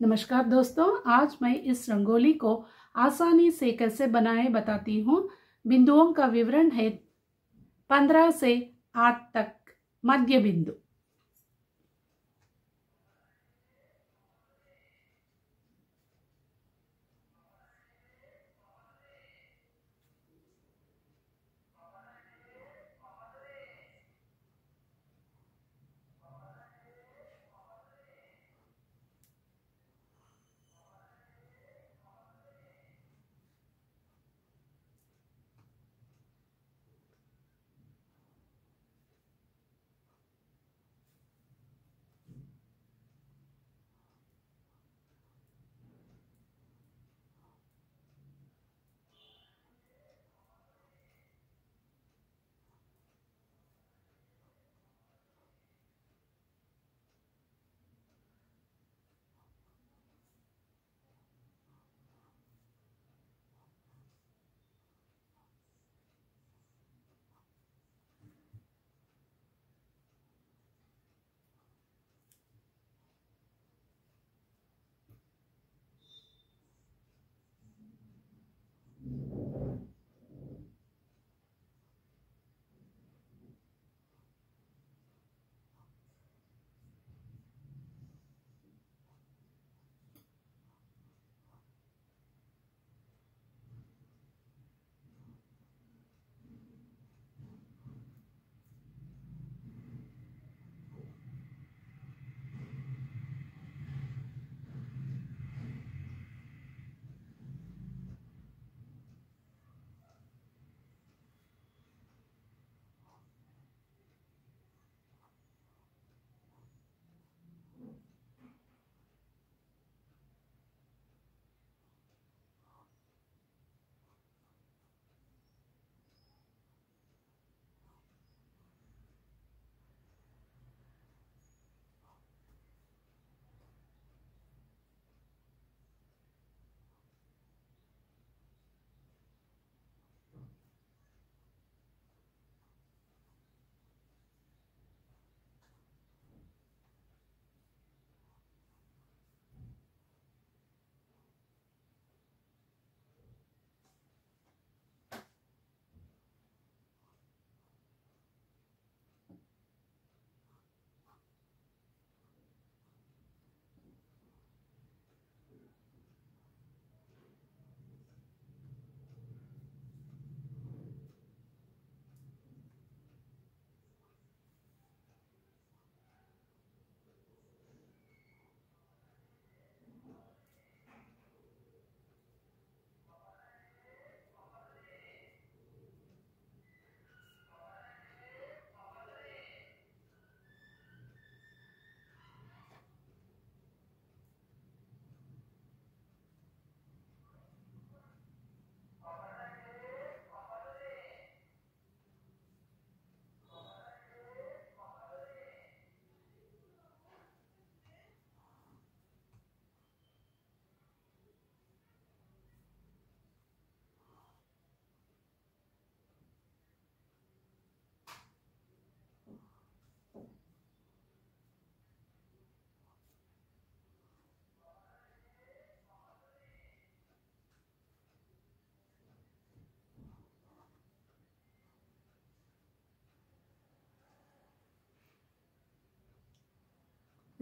नमस्कार दोस्तों, आज मैं इस रंगोली को आसानी से कैसे बनाएँ बताती हूँ। बिंदुओं का विवरण है पंद्रह से आठ तक मध्य बिंदु।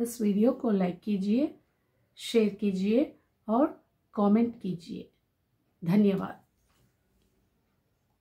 इस वीडियो को लाइक कीजिए शेयर कीजिए और कमेंट कीजिए। धन्यवाद।